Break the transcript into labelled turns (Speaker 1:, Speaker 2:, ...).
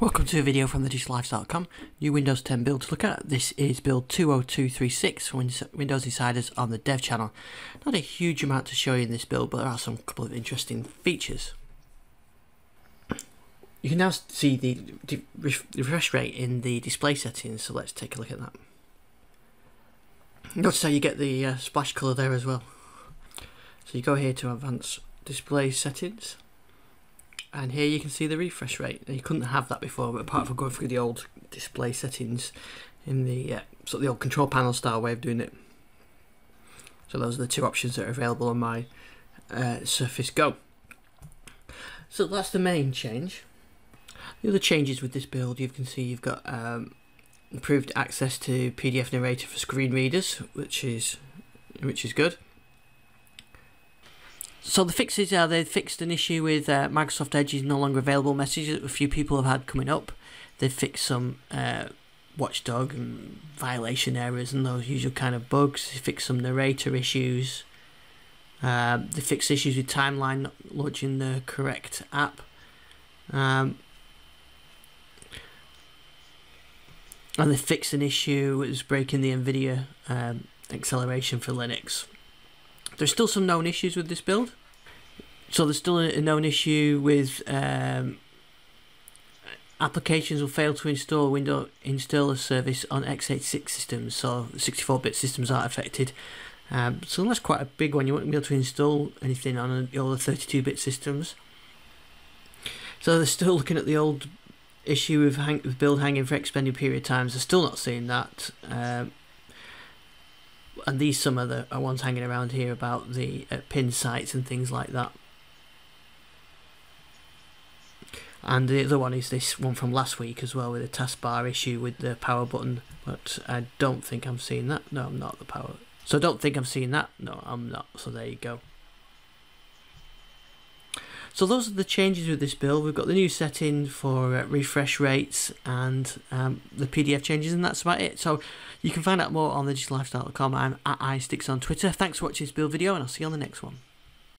Speaker 1: Welcome to a video from thedigitallife.com. New Windows 10 build to look at. This is build 20236 for Windows Insiders on the dev channel. Not a huge amount to show you in this build, but there are some couple of interesting features. You can now see the refresh rate in the display settings, so let's take a look at that. Notice how you get the uh, splash colour there as well. So you go here to advanced display settings and here you can see the refresh rate. You couldn't have that before, but apart from going through the old display settings in the uh, sort of the old control panel style way of doing it. So those are the two options that are available on my uh, Surface Go. So that's the main change. The other changes with this build, you can see you've got um, improved access to PDF narrator for screen readers, which is which is good. So the fixes are they fixed an issue with uh, Microsoft Edge is no longer available messages that a few people have had coming up. They've fixed some uh, watchdog and violation errors and those usual kind of bugs. They fixed some narrator issues. Uh, they fixed issues with timeline not launching the correct app. Um, and they fixed an issue that was breaking the NVIDIA um, acceleration for Linux. There's still some known issues with this build. So there's still a known issue with um, applications will fail to install Windows installer service on x86 systems. So 64-bit systems aren't affected. Um, so that's quite a big one. You won't be able to install anything on all the 32-bit systems. So they're still looking at the old issue of, hang- with build hanging for extended period times. They're still not seeing that. Um, and these some of the ones hanging around here about the uh, pin sites and things like that. And the other one is this one from last week as well with the taskbar issue with the power button. But I don't think I'm seeing that. No, I'm not the power. So I don't think I'm seeing that. No, I'm not. So there you go. So those are the changes with this build. We've got the new setting for uh, refresh rates and um, the PDF changes, and that's about it. So you can find out more on thedigitallife.com. I'm at iSticks on Twitter. Thanks for watching this build video, and I'll see you on the next one.